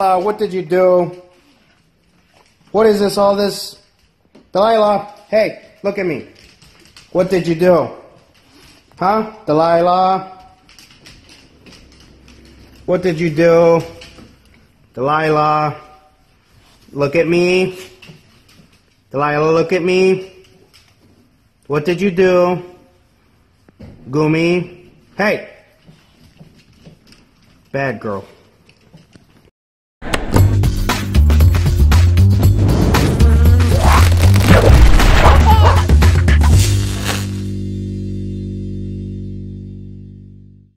Uh, what did you do? What is this, all this? Delilah, hey, look at me. What did you do? Huh? Delilah? What did you do? Delilah, look at me. Delilah, look at me. What did you do? Gumi, hey. Bad girl.